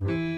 you